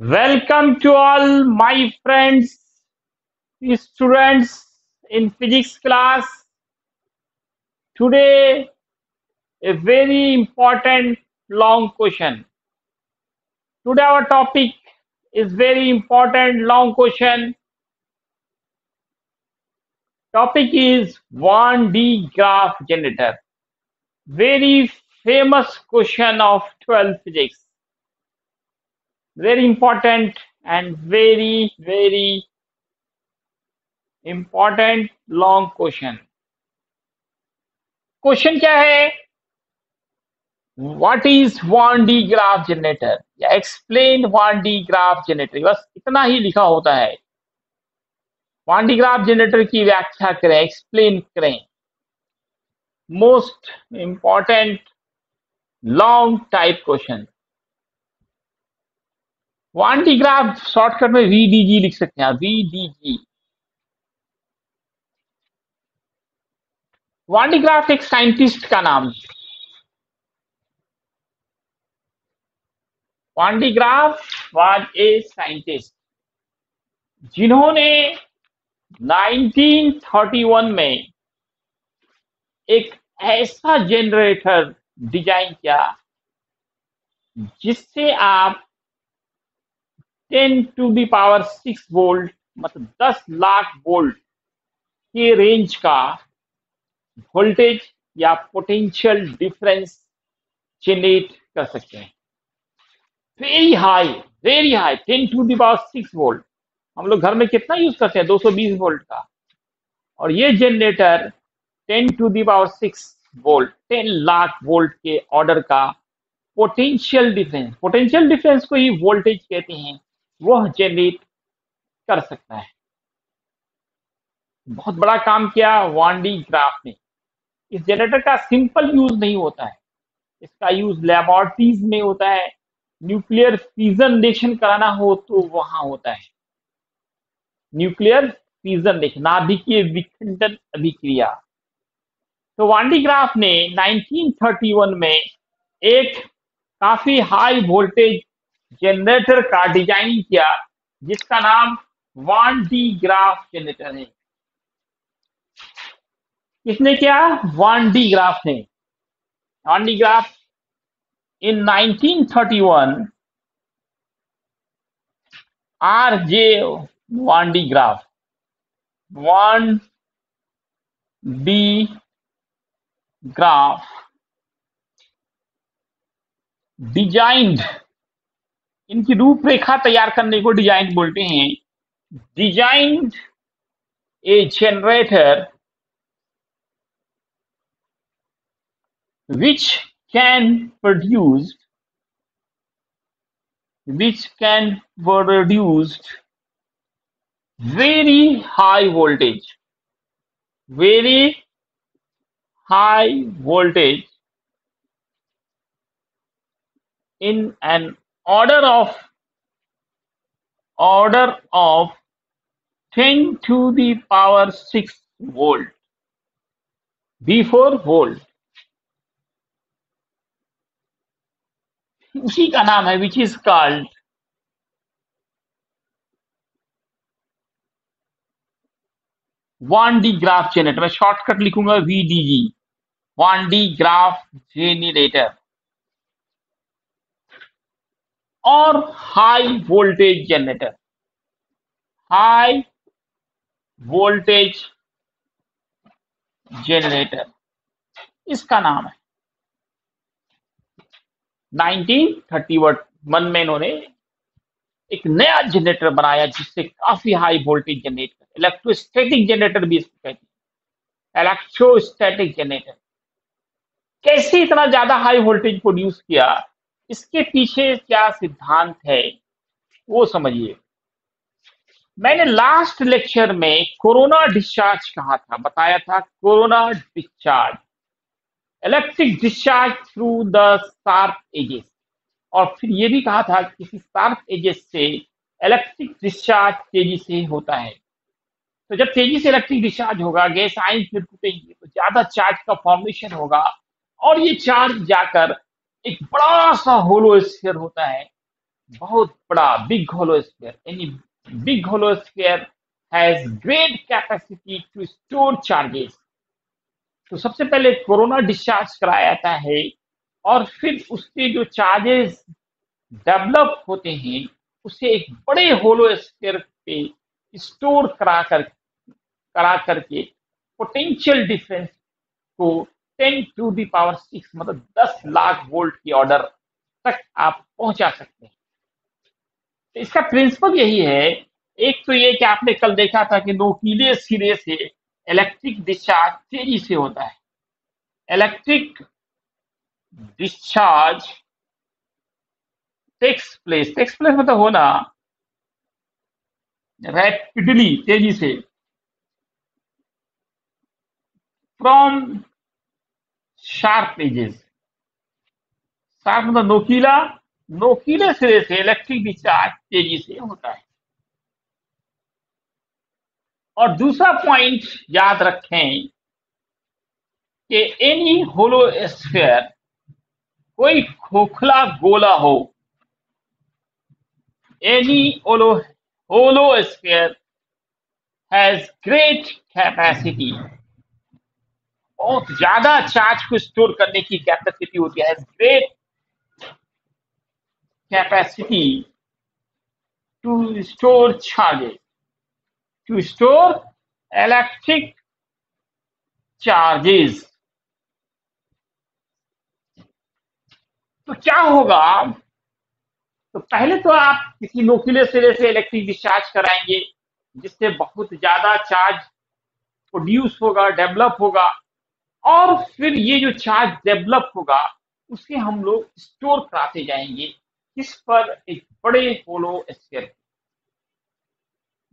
Welcome to all my friends, students in physics class. Today, a very important long question. Today, our topic is very important long question. Topic is 1D graph generator. Very famous question of 12 physics. Very important and very, very important long question. Question क्या है? What is Van de Graaff generator या explain Van de Graaff generator बस इतना ही लिखा होता है। One D graph generator की व्याख्या करें एक्सप्लेन करें। Most important long type question de Graaff shortcut में वीडीजी लिख सकते हैं वीडीजी डी ग्राफ एक साइंटिस्ट का नाम। ग्राफ वाज ए साइंटिस्ट जिन्होंने 1931 में एक ऐसा जनरेटर डिज़ाइन किया, जिससे आप 10 टू द पावर 6 वोल्ट मतलब 10 लाख वोल्ट के रेंज का वोल्टेज या पोटेंशियल डिफरेंस जनरेट कर सकते हैं। Very high very high 10 to the power 6 volt. हम लोग घर में कितना यूज़ करते हैं? 220 वोल्ट का। और ये generator 10 to the power 6 volt 10 lakh volt के ऑर्डर का पोटेंशियल डिफरेंस पोटेंशियल डिफरेंस को ही वोल्टेज कहते हैं। वह जनरेट कर सकता है। बहुत बड़ा काम किया वांडी ग्राफ ने। इस जनरेटर का सिंपल यूज़ नहीं होता है। इसका यूज़ लेबोरेटरीज में होता है। न्यूक्लियर फ्यूजन रिएक्शन कराना हो तो वहाँ होता है। न्यूक्लियर फ्यूजन रिएक्शन नाभिकीय विखंडन अभिक्रिया। तो वांडी ग्राफ ने 1931 में एक काफ़ी हाई वोल्टेज जनरेटर का डिज़ाइन किया, जिसका नाम वन डी ग्राफ जनरेटर है। किसने किया? वन डी ग्राफ ने। Van de Graaff in 1931 RJ 1D graph 1D graph designed इनकी रूपरेखा तैयार करने को डिज़ाइन बोलते हैं। Design a generator which can produce which can produced very high voltage very high voltage in an order of order of 10 to the power 6 volt. Before volt. उसी का नाम है which is called Van de Graaff generator मैं shortcut लिखूँगा VDG Van de Graaff generator और high voltage generator high voltage generator इसका नाम है। 1931 में इन्होंने एक नया जनरेटर बनाया जिससे काफ़ी हाई वोल्टेज जनरेट कर इलेक्ट्रोस्टैटिक जनरेटर भी इसको कहते हैं। इलेक्ट्रोस्टैटिक जनरेटर कैसे इतना ज़्यादा हाई वोल्टेज प्रोड्यूस किया? इसके पीछे क्या सिद्धांत है, वो समझिए। मैंने लास्ट लेक्चर में कोरोना डिस्चार्ज कहा था, बताया था corona discharge electric discharge through the sharp edges और फिर ये भी कहा था कि किसी शार्प एजेस से इलेक्ट्रिक डिस्चार्ज तेज़ी से होता है। तो जब तेज़ी से इलेक्ट्रिक डिस्चार्ज होगा, गैस आइन फिर टूटेंगे तो ज़्यादा चार्ज का फॉर्मेशन होगा। और ये चार्ज जाकर एक बड़ा सा होलो स्फीयर होता है। बहुत बड़ा big hollow sphere any big hollow sphere has great capacity to store charges तो सबसे पहले कोरोना डिस्चार्ज कराया जाता है और फिर उसके जो चार्जेस डेवलप होते हैं, उसे एक बड़े होलो स्फीयर पे स्टोर करा कर, करा करके पोटेंशियल डिफरेंस को 10 टू दी पावर सिक्स मतलब 10 लाख वोल्ट की ऑर्डर तक आप पहुँचा सकते हैं। तो इसका प्रिंसिपल यही है, एक तो ये कि आपने कल देखा था कि नोकीले सिरे से इलेक्ट्रिक डिस्चार्ज तेज़ी से होता है। Electric discharge takes place takes place मतलब होना रैपिडली तेज़ी से। फ्रॉम शार्प एजेस शार्प मतलब नोकीला, नोकीले सिरे से इलेक्ट्रिक डिस्चार्ज तेज़ी से होता है। और दूसरा पॉइंट याद रखें कि एनी होलो स्फेयर कोई खोखला गोला हो any hollow hollow sphere has great capacity बहुत ज़्यादा चार्ज को स्टोर करने की कैपेसिटी होती है। Great capacity to store charges to store electric charges तो क्या होगा? तो पहले तो आप किसी नोकीले सिरे से इलेक्ट्रिक डिस्चार्ज कराएँगे, जिससे बहुत ज़्यादा चार्ज प्रोड्यूस होगा डेवलप होगा। और फिर ये जो चार्ज डेवलप होगा उसे हम लोग स्टोर कराते जाएँगे, इस पर एक बड़े होलो स्फीयर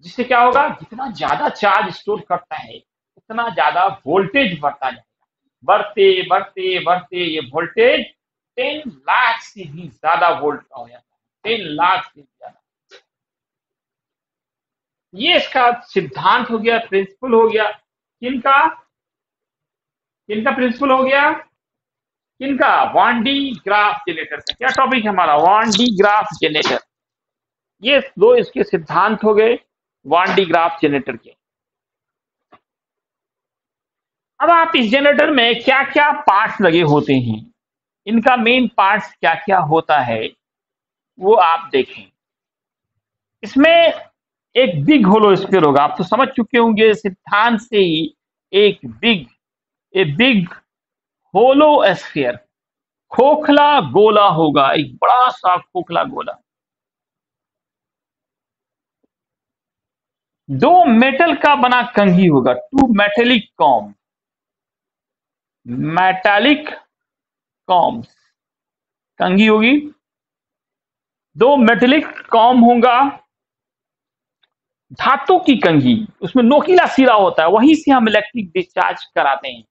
जिससे क्या होगा, जितना ज़्यादा चार्ज स्टोर करता है, उतना ज़्यादा वोल्टेज बढ़ता जाएगा। बढ़ते बढ़ते बढ़ते ये वोल्टेज टेन लाख से भी ज़्यादा वोल्ट का हो जाता है। टेन लाख से ज़्यादा। ये इसका सिद्धांत हो गया प्रिंसिपल हो गया, किनका? किनका प्रिंसिपल हो गया। किनका वांडी ग्राफ जेनेटर का क्या टॉपिक है हमारा? वांडी ग्राफ जेनेटर ये दो इसके सिद्धांत हो गए वांडी ग्राफ जेनरेटर के। अब आप इस जनरेटर में क्या क्या पार्ट्स लगे होते हैं? इनका मेन पार्ट्स क्या क्या होता है? वो आप देखें। इसमें एक बिग होलो स्पेयर होगा। आप तो समझ चुके होंगे, सिद्धांत से ही एक big a big hollow sphere खोखला गोला होगा, एक बड़ा सा खोखला गोला। दो मेटल का बना कंघी होगा, two metallic comb. Metallic combs. कंघी होगी। दो मेटेलिक कॉम होगा। धातु की कंघी, उसमें नोकीला सिरा होता है, वहीं से हम इलेक्ट्रिक डिस्चार्ज कराते हैं।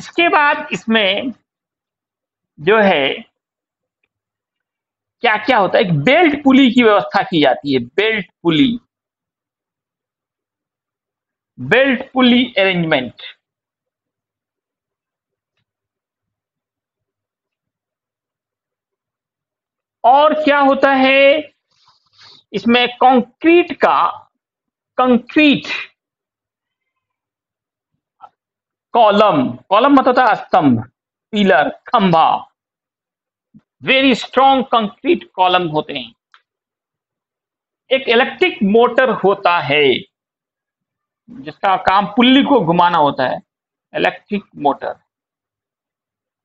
इसके बाद इसमें जो है क्या क्या होता है? एक बेल्ट पुली की व्यवस्था की जाती है, belt pulley. Belt pulley arrangement. और क्या होता है? इसमें कंक्रीट का, कंक्रीट कॉलम कॉलम मतलब होता स्तंभ पिलर खंभा। वेरी स्ट्रॉन्ग कंक्रीट कॉलम होते हैं। एक इलेक्ट्रिक मोटर होता है, जिसका काम पुल्ली को घुमाना होता है। इलेक्ट्रिक मोटर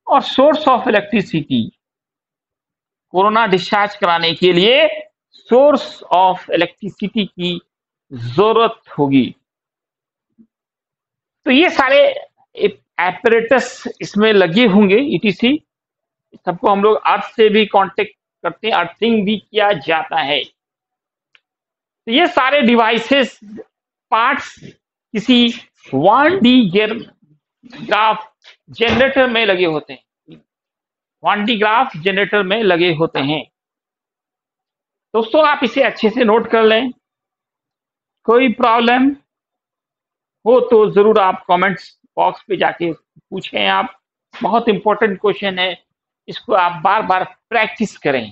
और source of electricity corona discharge कराने के लिए सोर्स ऑफ़ इलेक्ट्रिसिटी की ज़रूरत होगी। तो ये सारे एपरेटस इसमें लगे होंगे ईटीसी सबको हम लोग अर्थ से भी कांटेक्ट करते हैं अर्थिंग भी किया जाता है। तो ये सारे डिवाइसेस पार्ट्स किसी Van de Graaff generator में लगे होते हैं। वन डी ग्राफ जनरेटर में लगे होते हैं। दोस्तों, आप इसे अच्छे से नोट कर लें। कोई प्रॉब्लम हो तो ज़रूर आप कमेंट्स बॉक्स पे जाके पूछें आप, बहुत इंपॉर्टेंट क्वेश्चन है, इसको आप बार बार प्रैक्टिस करें।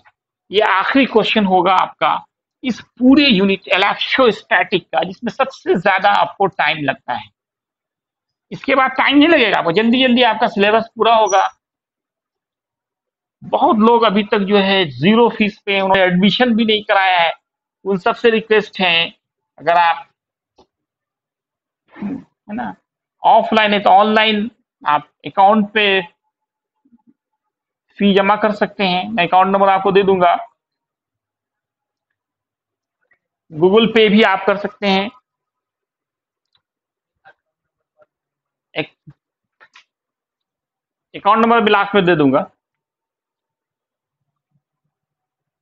ये आखिरी क्वेश्चन होगा आपका। इस पूरे यूनिट एलेक्शो स्टैटिक का, जिसमें सबसे ज़्यादा आपको टाइम लगता है। इसके बाद टाइम नहीं लगेगा आपको जल्दी जल्दी आपका सिलेबस पूरा होगा। बहुत लोग अभी तक जो है ज़ीरो फ़ीस पे, उन्होंने एडमिशन भी नहीं कराया है। उन सबसे रिक्वेस्ट है, अगर आप, है ना? ऑफलाइन है तो ऑनलाइन आप अकाउंट पे फ़ी जमा कर सकते हैं। मैं अकाउंट नंबर आपको दे दूँगा। गूगल पे भी आप कर सकते हैं। अकाउंट नंबर भी लास्ट में दे दूँगा।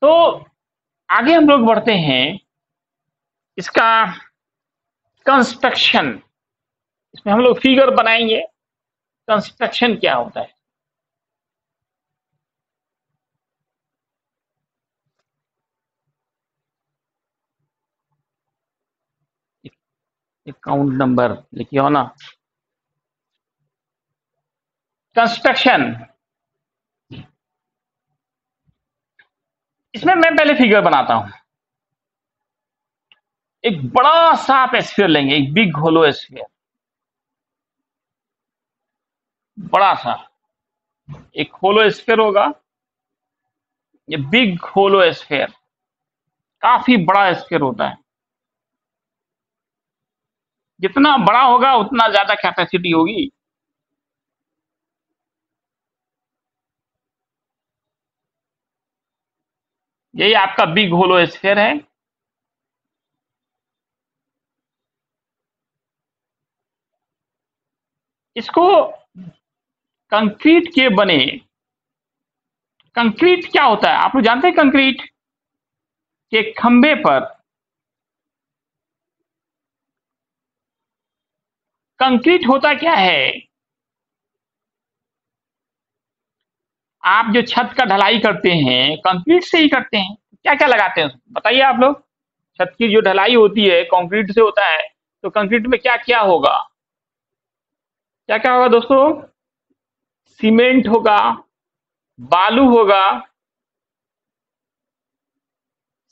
तो आगे हम लोग बढ़ते हैं। इसका कंस्ट्रक्शन इसमें हम लोग फिगर बनाएँगे कंस्ट्रक्शन क्या होता है। अकाउंट नंबर लिखिए हो ना। कंस्ट्रक्शन इसमें मैं पहले फिगर बनाता हूँ। एक बड़ा सा आप एस्फीयर लेंगे एक बिग होलो एस्फीयर बड़ा सा। एक होलो स्फेयर होगा। ये बिग होलो स्फेयर। काफ़ी बड़ा एस्फीयर होता है। जितना बड़ा होगा, उतना ज़्यादा कैपेसिटी होगी। यही आपका बिग होलो स्फेयर है। इसको कंक्रीट के बने। कंक्रीट क्या होता है? आप लोग जानते हैं कंक्रीट? के खंबे पर। कंक्रीट होता क्या है? आप जो छत का ढलाई करते हैं, कंक्रीट से ही करते हैं। क्या क्या लगाते हैं बताइए आप लोग। छत की जो ढलाई होती है, कंक्रीट से होता है तो कंक्रीट में क्या क्या होगा? क्या क्या होगा दोस्तों? सीमेंट होगा, बालू होगा,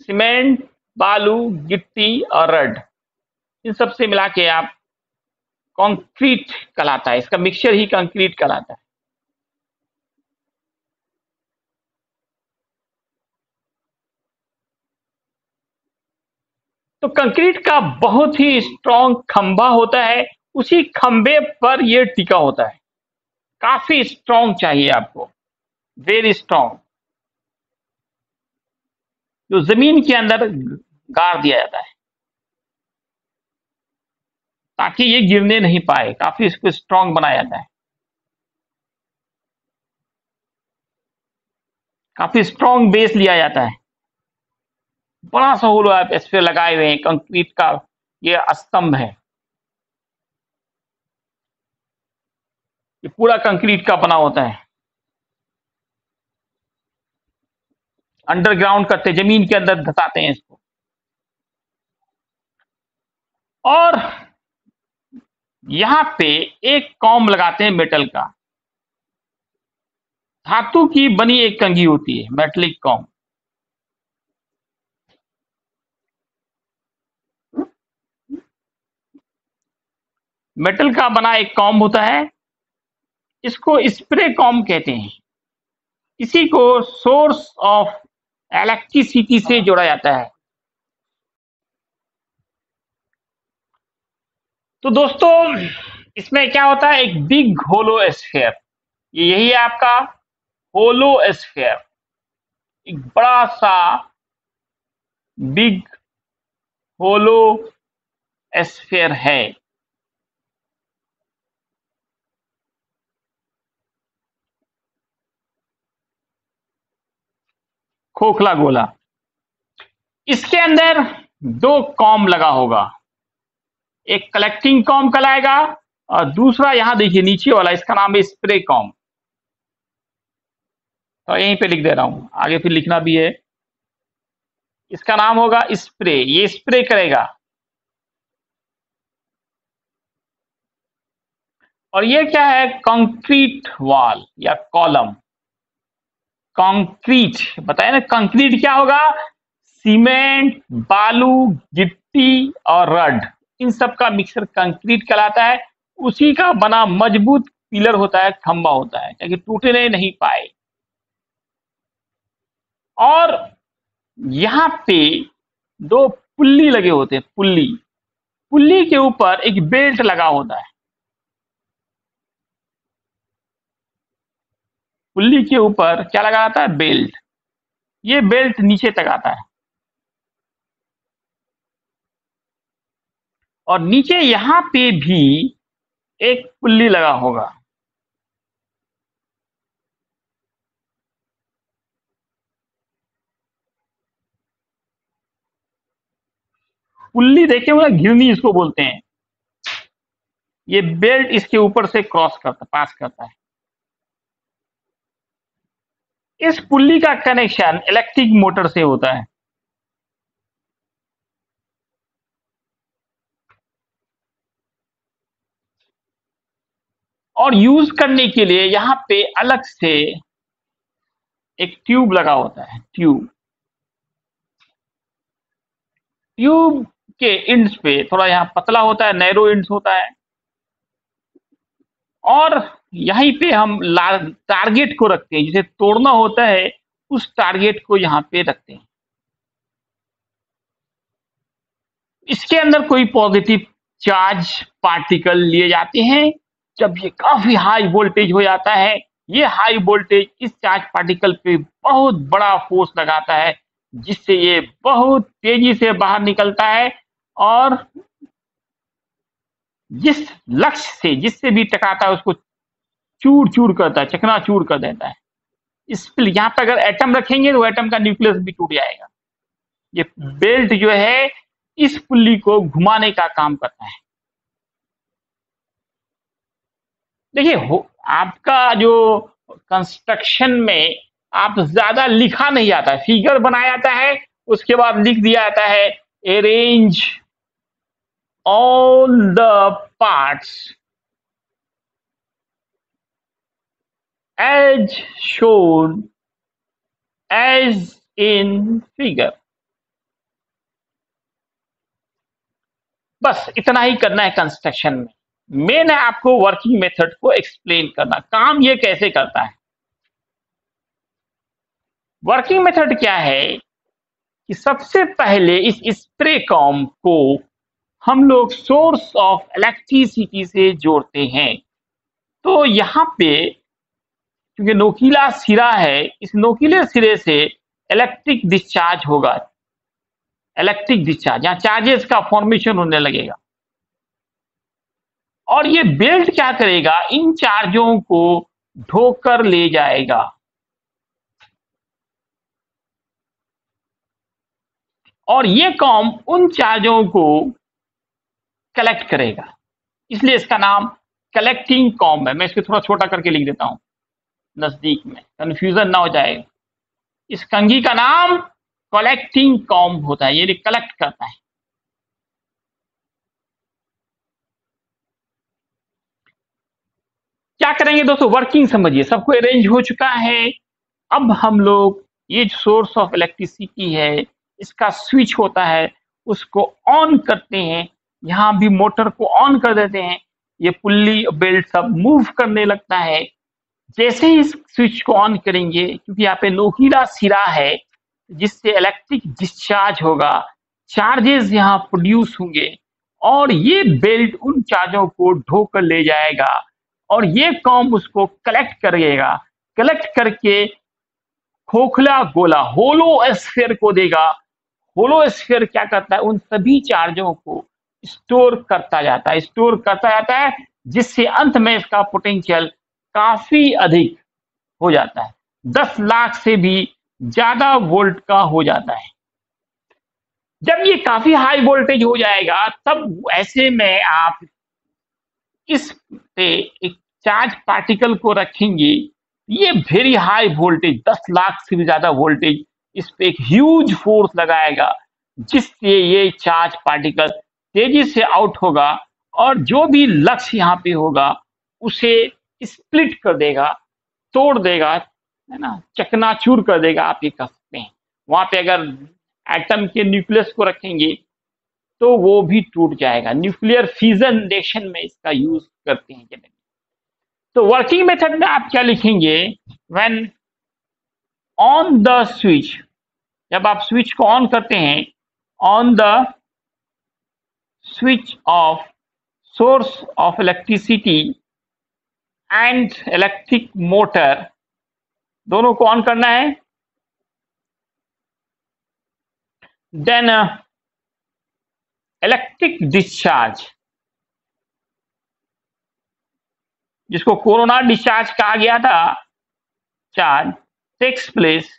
सीमेंट, बालू, गिट्टी और रड। इन सबसे मिला के आप कंक्रीट कहलाता है। इसका मिक्सचर ही कंक्रीट कहलाता है। तो कंक्रीट का बहुत ही स्ट्रॉन्ग खंभा होता है, उसी खंभे पर यह टिका होता है। काफ़ी स्ट्रॉन्ग चाहिए आपको। वेरी स्ट्रॉन्ग जो ज़मीन के अंदर गाड़ दिया जाता है। ताकि ये गिरने नहीं पाए, काफ़ी इसको स्ट्रॉन्ग बनाया जाता है। काफ़ी स्ट्रॉन्ग बेस लिया जाता है। बड़ा सा होलो आप इस पे लगाए हुए हैं कंक्रीट का ये स्तंभ है। ये पूरा कंक्रीट का बना होता है। अंडरग्राउंड करते, ज़मीन के अंदर धसाते हैं इसको। और यहाँ पे एक कॉम लगाते हैं मेटल का। धातु की बनी एक कंगी होती है, मेटलिक कॉम। मेटल का बना एक कॉम होता है इसको स्प्रे कॉम कहते हैं। इसी को सोर्स ऑफ़ इलेक्ट्रिसिटी से जोड़ा जाता है। तो दोस्तों इसमें क्या होता है? एक बिग होलो स्फेयर यही है आपका होलो स्फेयर एक बड़ा सा बिग होलो स्फेयर है। खोखला गोला। इसके अंदर दो कॉम लगा होगा। एक कलेक्टिंग कॉम कहलाएगा और दूसरा यहाँ देखिए नीचे वाला, इसका नाम है स्प्रे कॉम। तो यहीं पे लिख दे रहा हूँ। आगे फिर लिखना भी है। इसका नाम होगा स्प्रे ये स्प्रे करेगा। और ये क्या है? कंक्रीट वॉल या कॉलम कंक्रीट। बताया ना, कंक्रीट क्या होगा? सीमेंट, बालू, गिट्टी और रड। इन सब का मिक्सर कंक्रीट कहलाता है। उसी का बना मज़बूत पिलर होता है खंबा होता है, ताकि टूटने नहीं पाए। और यहाँ पे दो पुल्ली लगे होते हैं, पुल्ली। पुल्ली के ऊपर एक बेल्ट लगा होता है। पुल्ली के ऊपर क्या लगा आता है? बेल्ट। ये बेल्ट नीचे तक आता है। और नीचे यहाँ पे भी एक पुल्ली लगा होगा। पुल्ली देखे हुए घिरनी इसको बोलते हैं। ये बेल्ट इसके ऊपर से क्रॉस करता, पास करता है। इस पुल्ली का कनेक्शन इलेक्ट्रिक मोटर से होता है। और यूज़ करने के लिए यहाँ पे अलग से एक ट्यूब लगा होता है ट्यूब ट्यूब के इंड्स पे थोड़ा यहाँ पतला होता है नैरो इंड्स होता है। और यहीं पे हम टारगेट को रखते हैं। जिसे तोड़ना होता है, उस टारगेट को यहाँ पे रखते हैं। इसके अंदर कोई पॉजिटिव चार्ज पार्टिकल लिए जाते हैं। जब ये काफ़ी हाई वोल्टेज हो जाता है, ये हाई वोल्टेज इस चार्ज पार्टिकल पे बहुत बड़ा फोर्स लगाता है, जिससे ये बहुत तेज़ी से बाहर निकलता है और जिस लक्ष्य से जिससे भी टकराता है उसको चूर चूर करता है चकना चूर कर देता है। इस यहाँ पर अगर एटम रखेंगे तो एटम का न्यूक्लियस भी टूट जाएगा। ये बेल्ट जो है इस पुल्ली को घुमाने का काम करता है। देखिए आपका जो कंस्ट्रक्शन में आप ज़्यादा लिखा नहीं आता। फिगर बनाया जाता है उसके बाद लिख दिया जाता है arrange all the parts as shown as in figure बस इतना ही करना है कंस्ट्रक्शन में। मेन है आपको वर्किंग मेथड को एक्सप्लेन करना। काम ये कैसे करता है? वर्किंग मेथड क्या है कि सबसे पहले इस स्प्रे कॉम को हम लोग सोर्स ऑफ़ इलेक्ट्रिसिटी से जोड़ते हैं। तो यहाँ पे, क्योंकि नोकीला सिरा है, इस नोकीले सिरे से इलेक्ट्रिक डिस्चार्ज होगा। इलेक्ट्रिक डिस्चार्ज यहाँ चार्जेस का फॉर्मेशन होने लगेगा। और ये बेल्ट क्या करेगा? इन चार्जों को ढोकर ले जाएगा। और ये कॉम उन चार्जों को कलेक्ट करेगा। इसलिए इसका नाम कलेक्टिंग कॉम है। मैं इसको थोड़ा छोटा करके लिख देता हूँ, नज़दीक में। कंफ्यूजन ना हो जाए। इस कंघी का नाम कलेक्टिंग कॉम होता है ये कलेक्ट करता है। क्या करेंगे दोस्तों? वर्किंग समझिए। सबको अरेंज हो चुका है। अब हम लोग, ये सोर्स ऑफ़ इलेक्ट्रिसिटी है, इसका स्विच होता है, उसको ऑन करते हैं। यहाँ भी मोटर को ऑन कर देते हैं। ये पुल्ली, बेल्ट सब मूव करने लगता है। जैसे ही इस स्विच को ऑन करेंगे, क्योंकि यहाँ पे नोकीला सिरा है, जिससे इलेक्ट्रिक डिस्चार्ज होगा। चार्जेस यहाँ प्रोड्यूस होंगे और ये बेल्ट उन चार्जों को ढोकर ले जाएगा और ये कॉम उसको कलेक्ट करेगा। कलेक्ट करके खोखला गोला होलो स्फेयर को देगा। होलो स्फेयर क्या करता है? उन सभी चार्जों को स्टोर करता जाता है, स्टोर करता जाता है, जिससे अंत में इसका पोटेंशियल काफ़ी अधिक हो जाता है। दस लाख से भी ज़्यादा वोल्ट का हो जाता है। जब ये काफ़ी हाई वोल्टेज हो जाएगा, तब ऐसे में आप इस पे एक चार्ज पार्टिकल को रखेंगे, ये वेरी हाई वोल्टेज 10 लाख से भी ज़्यादा वोल्टेज इस पे एक ह्यूज फोर्स लगाएगा, जिससे ये चार्ज पार्टिकल तेज़ी से आउट होगा और जो भी लक्ष्य यहाँ पे होगा, उसे स्प्लिट कर देगा, तोड़ देगा, है ना? चकनाचूर कर देगा, आप ये कह सकते हैं। वहाँ पे अगर एटम के न्यूक्लियस को रखेंगे तो वो भी टूट जाएगा। न्यूक्लियर फ्यूजन रिएक्शन में इसका यूज़ करते हैं जनरली तो वर्किंग मेथड में आप क्या लिखेंगे? व्हेन ऑन द स्विच जब आप स्विच को ऑन करते हैं on the switch of source of electricity and electric motor दोनों को ऑन करना है। देन इलेक्ट्रिक डिस्चार्ज जिसको कोरोना डिस्चार्ज कहा गया था charge takes place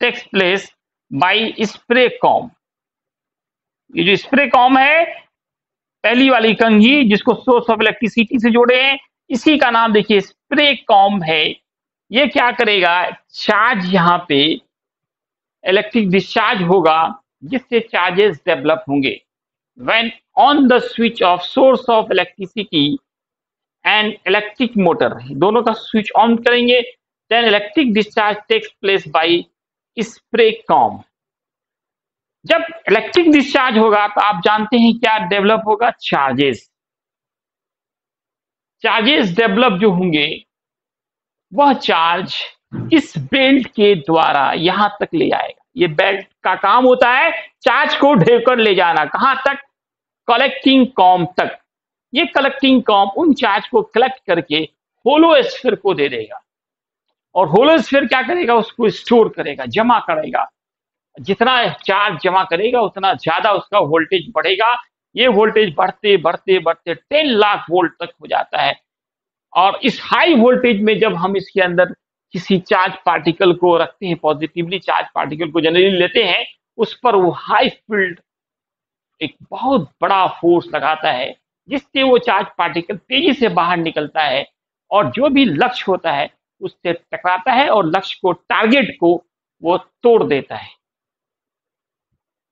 takes place by spray comb ये जो स्प्रे कॉम है, पहली वाली कंघी जिसको सोर्स ऑफ़ इलेक्ट्रिसिटी से जोड़े हैं, इसी का नाम देखिए स्प्रे कॉम है। ये क्या करेगा? चार्ज यहाँ पे इलेक्ट्रिक डिस्चार्ज होगा, जिससे चार्जेस डेवलप होंगे। When on the switch of source of electricity and electric motor दोनों का स्विच ऑन करेंगे then electric discharge takes place by spray comb जब इलेक्ट्रिक डिस्चार्ज होगा तो आप जानते हैं क्या डेवलप होगा? चार्जेस चार्जेस डेवलप जो होंगे, वह चार्ज इस बेल्ट के द्वारा यहाँ तक ले आएगा। ये बेल्ट का काम होता है चार्ज को ढेकर ले जाना। कहाँ तक? कलेक्टिंग कॉम तक। ये कलेक्टिंग कॉम उन चार्ज को कलेक्ट करके होलो स्फीयर को दे देगा। और होलो स्फीयर क्या करेगा? उसको स्टोर करेगा, जमा करेगा। जितना चार्ज जमा करेगा, उतना ज़्यादा उसका वोल्टेज बढ़ेगा। ये वोल्टेज बढ़ते बढ़ते बढ़ते टेन लाख वोल्ट तक हो जाता है। और इस हाई वोल्टेज में जब हम इसके अंदर किसी चार्ज पार्टिकल को रखते हैं पॉजिटिवली चार्ज पार्टिकल को जनरली लेते हैं, उस पर वो हाई फ़ील्ड एक बहुत बड़ा फोर्स लगाता है, जिससे वो चार्ज पार्टिकल तेज़ी से बाहर निकलता है और जो भी लक्ष्य होता है उससे टकराता है और लक्ष्य को टारगेट को वो तोड़ देता है।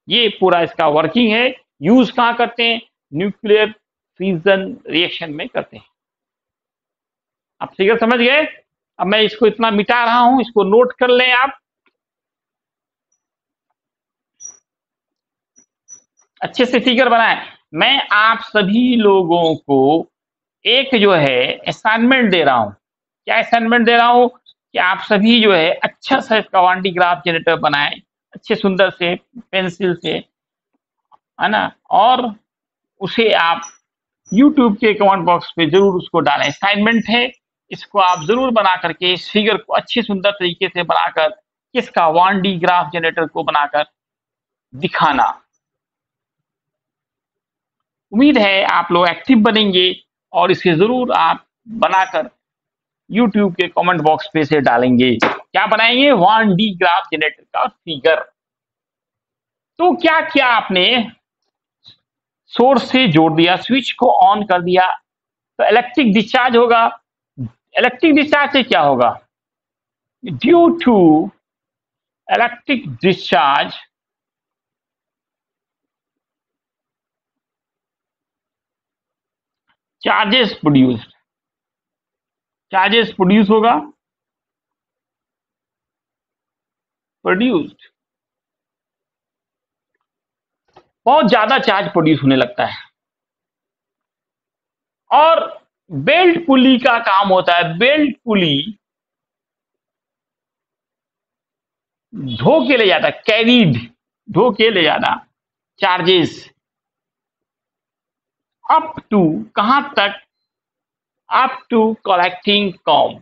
ये पूरा इसका वर्किंग है। यूज़ कहाँ करते हैं? न्यूक्लियर फ्यूजन रिएक्शन में करते हैं। आप फिगर समझ गए? अब मैं इसको इतना मिटा रहा हूँ, इसको नोट कर लें आप। अच्छे से फिगर बनाए। मैं आप सभी लोगों को एक जो है असाइनमेंट दे रहा हूँ। क्या असाइनमेंट दे रहा हूँ? कि आप सभी जो है अच्छा सा कवांटी ग्राफ जनरेटर बनाएँ, अच्छे सुंदर से पेंसिल से, है ना? और उसे आप YouTube के कमेंट बॉक्स पे ज़रूर उसको डालें। असाइनमेंट है, इसको आप ज़रूर बना करके इस फिगर को अच्छे सुंदर तरीके से बनाकर किसका वन डी ग्राफ जनरेटर को बनाकर दिखाना। उम्मीद है आप लोग एक्टिव बनेंगे और इसे ज़रूर आप बनाकर YouTube के कमेंट बॉक्स पे से डालेंगे। क्या बनाएँगे? वन डी ग्राफ जनरेटर का फिगर तो क्या क्या आपने सोर्स से जोड़ दिया स्विच को ऑन कर दिया तो इलेक्ट्रिक डिस्चार्ज होगा। इलेक्ट्रिक डिस्चार्ज से क्या होगा? Due to electric discharge charges produced charges produce होगा। प्रोड्यूस्ड बहुत ज़्यादा चार्ज प्रोड्यूस होने लगता है। और बेल्ट पुली का काम होता है। बेल्ट पुली धो के ले जाता कैरीड धो के ले जाना चार्जेस अप टू कहाँ तक up to collecting comb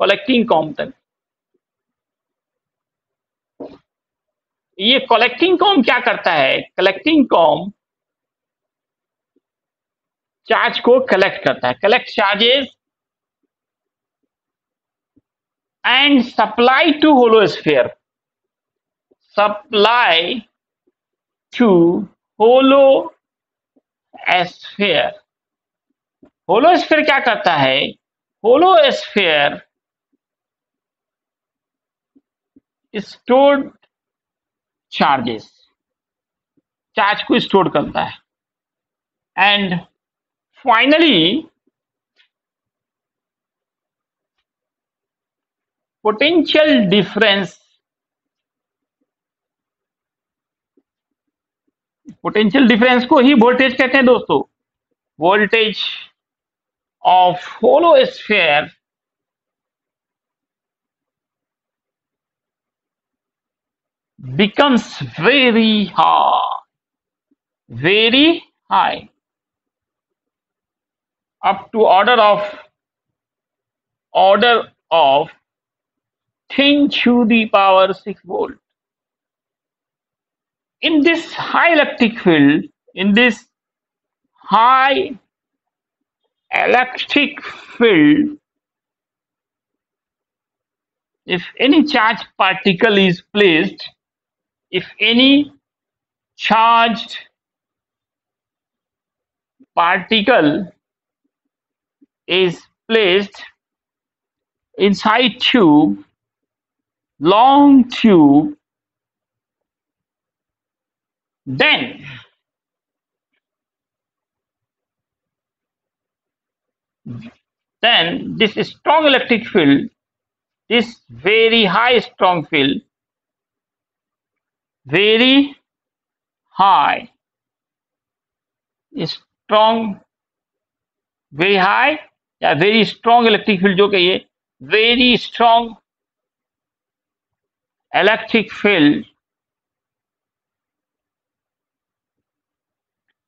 collecting comb तक। ये कलेक्टिंग कॉम क्या करता है? कलेक्टिंग कॉम चार्ज को कलेक्ट करता है। Collect charges and supply to hollow sphere supply to hollow sphere hollow sphere क्या करता है? Hollow sphere stored charges charge को स्टोर करता है। And finally potential difference potential difference को ही वोल्टेज कहते हैं दोस्तों। Voltage of hollow sphere becomes very high very high up to order of order of 10 to the power 6 volt. In this high electric field in this high electric field, if any charged particle is placed, if any charged particle is placed inside tube, long tube, then then this strong electric field, this very high strong field, very high, strong, very high या very strong electric field जो कहिए very strong electric field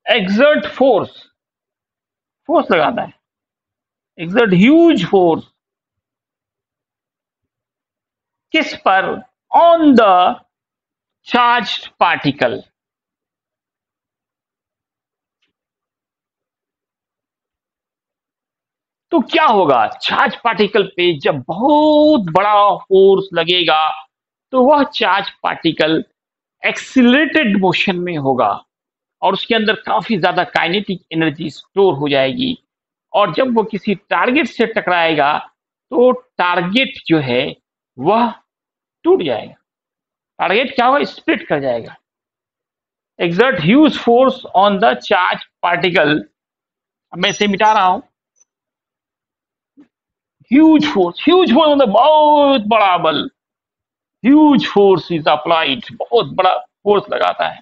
exert force force लगाता है exert huge force? किस पर? On the charged particle. तो क्या होगा? चार्ज पार्टिकल पे जब बहुत बड़ा फोर्स लगेगा तो वह चार्ज पार्टिकल एक्सिलेटेड मोशन में होगा और उसके अंदर काफ़ी ज़्यादा काइनेटिक एनर्जी स्टोर हो जाएगी। और जब वो किसी टारगेट से टकराएगा तो टारगेट जो है, वह टूट जाएगा। टारगेट क्या होगा? स्प्लिट कर जाएगा। Exert huge force on the charge particle मैं इसे मिटा रहा हूँ। ह्यूज फोर्स ह्यूज फोर्स मतलब बहुत बड़ा बल। ह्यूज फोर्स इज़ अप्लाइड बहुत बड़ा फोर्स लगाता है।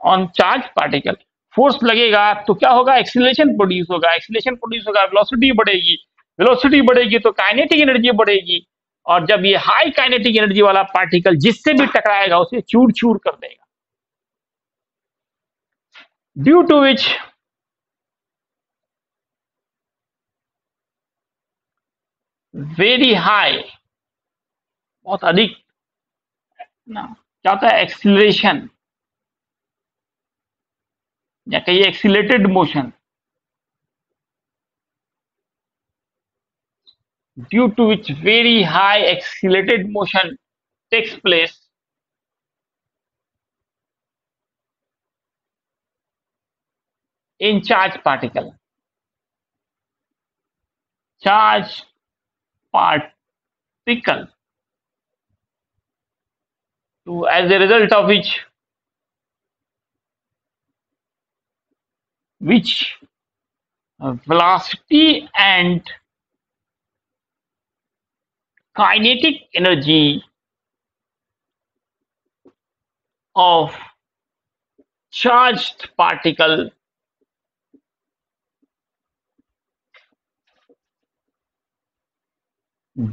ऑन चार्ज पार्टिकल फोर्स लगेगा तो क्या होगा? एक्सिलेशन प्रोड्यूस होगा। एक्सिलेशन प्रोड्यूस होगा वेलोसिटी बढ़ेगी। वेलोसिटी बढ़ेगी तो काइनेटिक एनर्जी बढ़ेगी। और जब ये हाई काइनेटिक एनर्जी वाला पार्टिकल जिससे भी टकराएगा, उसे चूर चूर कर देगा। Due to which very high बहुत अधिक, ना, क्या होता है? एक्सिलेशन या कहिए excited motion due to which very high excited motion takes place in charge particle charge particle to as a result of which which uh, velocity and kinetic energy of charged particle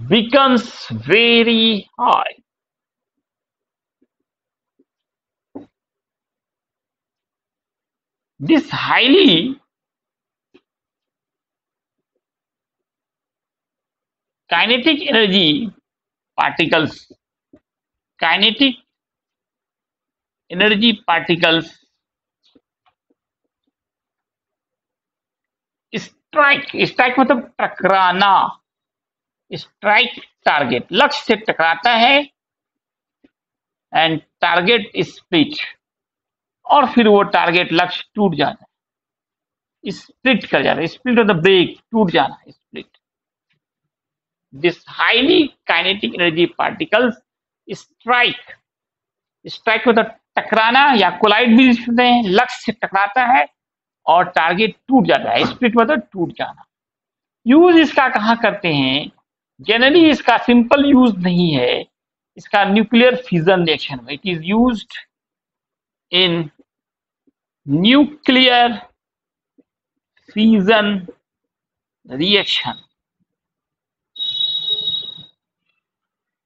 becomes very high. This highly kinetic energy particles, kinetic energy particles strike strike मतलब टकराना strike target लक्ष्य से टकराता है and target split और फिर वो target लक्ष्य टूट जाता है। स्प्लिट कर जाता है। स्प्लिट ऑफ़ द ब्रेक टूट जाना split this highly kinetic energy particles strike strike मतलब टकराना या कोलाइड भी सकते हैं लक्ष्य से टकराता है और टारगेट टूट जाता है। स्प्लिट मतलब टूट जाना। यूज़ इसका कहा करते हैं? जनरली इसका सिंपल यूज़ नहीं है। इसका न्यूक्लियर फ्यूजन रिएक्शन में। It is use in nuclear fusion reaction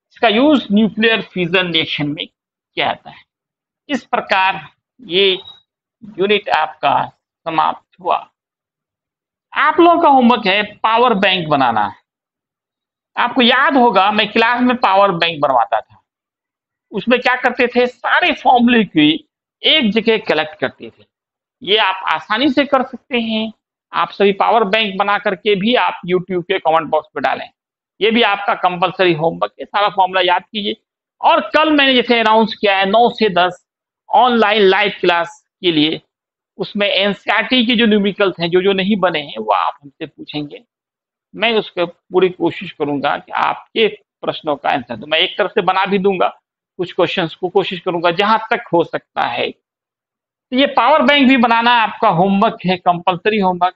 इसका यूज़ न्यूक्लियर फ्यूजन रिएक्शन में किया जाता है। इस प्रकार ये यूनिट आपका समाप्त हुआ। आप लोगों का होमवर्क है पावर बैंक बनाना। आपको याद होगा, मैं क्लास में पावर बैंक बनवाता था। उसमें क्या करते थे? सारे फॉर्मूले की एक जगह कलेक्ट करते थे। ये आप आसानी से कर सकते हैं। आप सभी पावर बैंक बना करके भी आप यूट्यूब के कमेंट बॉक्स में डालें। ये भी आपका कंपलसरी होमवर्क है। सारा फॉर्मूला याद कीजिए। और कल मैंने जैसे अनाउंस किया है नौ से दस ऑनलाइन लाइव क्लास के लिए। उसमें एनसीआरटी के जो न्यूमिकल्स हैं, जो जो नहीं बने हैं, वो आप हमसे पूछेंगे। मैं उसको पूरी कोशिश करूँगा कि आपके प्रश्नों का आंसर दूँ। मैं एक तरफ़ से बना भी दूँगा। कुछ क्वेश्चंस को कोशिश करूँगा, जहाँ तक हो सकता है। तो ये पावर बैंक भी बनाना आपका होमवर्क है कंपलसरी होमवर्क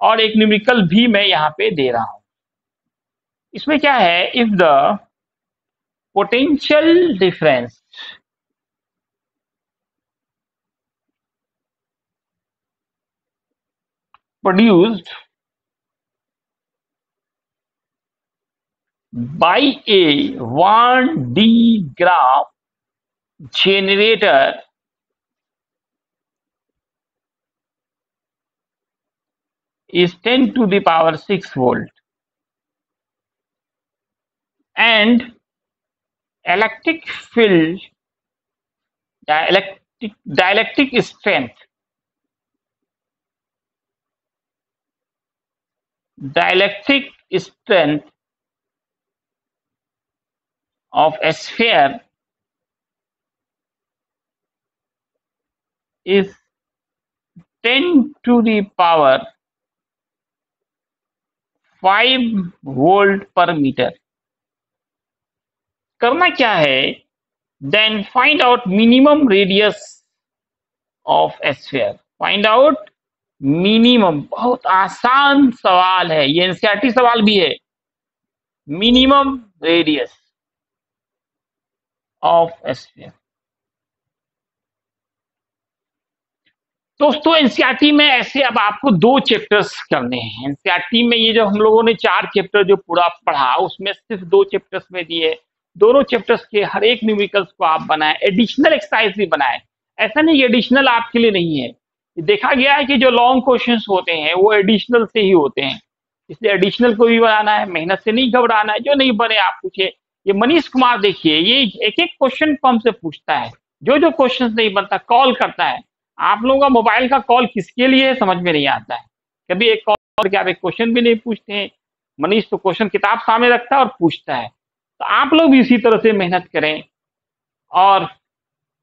और एक न्यूमिकल भी मैं यहाँ पे दे रहा हूँ। इसमें क्या है? If the potential difference produced by a 1D graph generator is 10 to the power 6 volt. And electric field dielectric dielectric strength. Dielectric strength of a sphere is 10 to the power 5 volt पर metre करना क्या है then find out minimum radius of sphere find out minimum बहुत आसान सवाल है। ये NCERT सवाल भी है। मिनिमम रेडियस ऑफ़ एस्फेयर दोस्तों एनसीआरटी में ऐसे अब आपको दो चैप्टर्स करने हैं। एनसीआरटी में ये जो हम लोगों ने चार चैप्टर जो पूरा पढ़ा, उसमें सिर्फ़ दो चैप्टर्स में दिए। दोनों चैप्टर्स के हर एक न्यूमिकल्स को आप बनाए एडिशनल एक्सरसाइज भी बनाए। ऐसा नहीं एडिशनल आपके लिए नहीं है। देखा गया है कि जो लॉन्ग क्वेश्चन होते हैं, वो एडिशनल से ही होते हैं। इसलिए एडिशनल को भी बनाना है, मेहनत से नहीं घबराना है, जो नहीं बने आप पूछे। ये मनीष कुमार देखिए, ये एक एक क्वेश्चन को हमसे पूछता है। जो जो क्वेश्चन नहीं बनता कॉल करता है। आप लोगों का मोबाइल का कॉल किसके लिए है, समझ में नहीं आता है। कभी एक कॉल करके आप एक क्वेश्चन भी नहीं पूछते हैं। मनीष तो क्वेश्चन किताब सामने रखता है और पूछता है। तो आप लोग भी इसी तरह से मेहनत करें और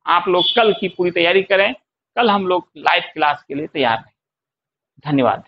आप लोग कल की पूरी तैयारी करें। कल हम लोग लाइव क्लास के लिए तैयार हैं। धन्यवाद।